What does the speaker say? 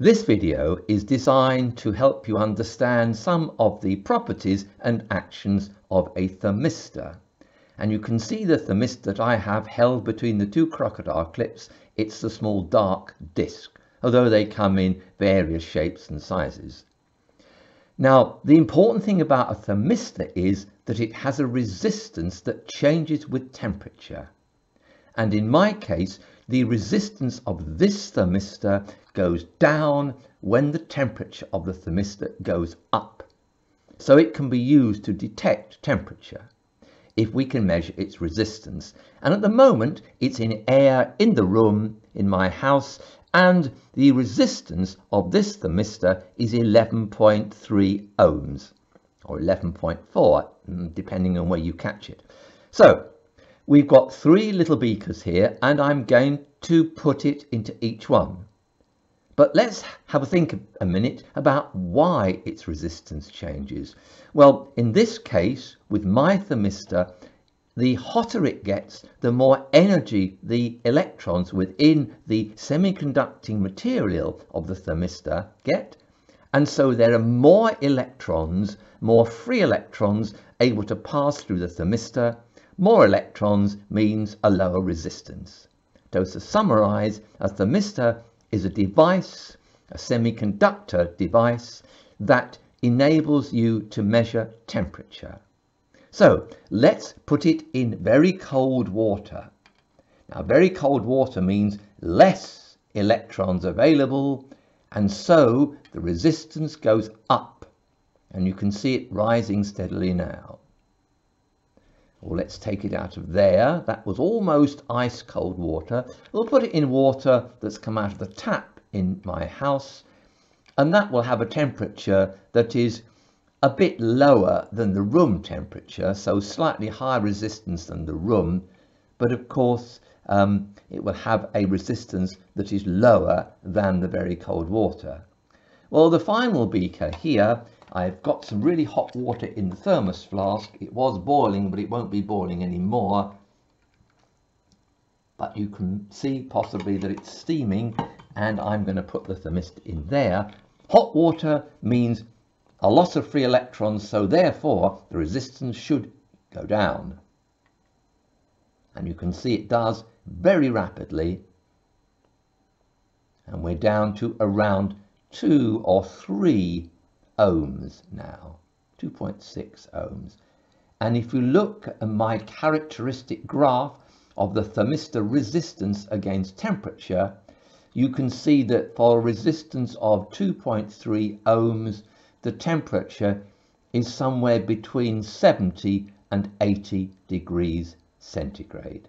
This video is designed to help you understand some of the properties and actions of a thermistor. And you can see the thermistor that I have held between the two crocodile clips. It's the small dark disc, although they come in various shapes and sizes. Now, the important thing about a thermistor is that it has a resistance that changes with temperature. And in my case, the resistance of this thermistor goes down when the temperature of the thermistor goes up. So it can be used to detect temperature if we can measure its resistance. And at the moment, it's in air in the room, in my house, and the resistance of this thermistor is 11.3 ohms or 11.4 mm, depending on where you catch it. So we've got three little beakers here and I'm going to put it into each one. But let's have a think a minute about why its resistance changes. Well, in this case, with my thermistor, the hotter it gets, the more energy the electrons within the semiconducting material of the thermistor get. And so there are more electrons, more free electrons able to pass through the thermistor. More electrons means a lower resistance. To summarize, a thermistor is a device, a semiconductor device that enables you to measure temperature. So let's put it in very cold water. Now very cold water means less electrons available and so the resistance goes up and you can see it rising steadily now. Well, let's take it out of there. That was almost ice cold water. We'll put it in water that's come out of the tap in my house and that will have a temperature that is a bit lower than the room temperature, so slightly higher resistance than the room, but of course um, it will have a resistance that is lower than the very cold water. Well, the final beaker here, I've got some really hot water in the thermos flask. It was boiling, but it won't be boiling anymore. But you can see possibly that it's steaming and I'm going to put the thermistor in there. Hot water means a loss of free electrons, so therefore the resistance should go down. And you can see it does very rapidly. And we're down to around 2 or 3 ohms now, 2.6 ohms. And if you look at my characteristic graph of the thermistor resistance against temperature, you can see that for a resistance of 2.3 ohms, the temperature is somewhere between 70 and 80 degrees centigrade.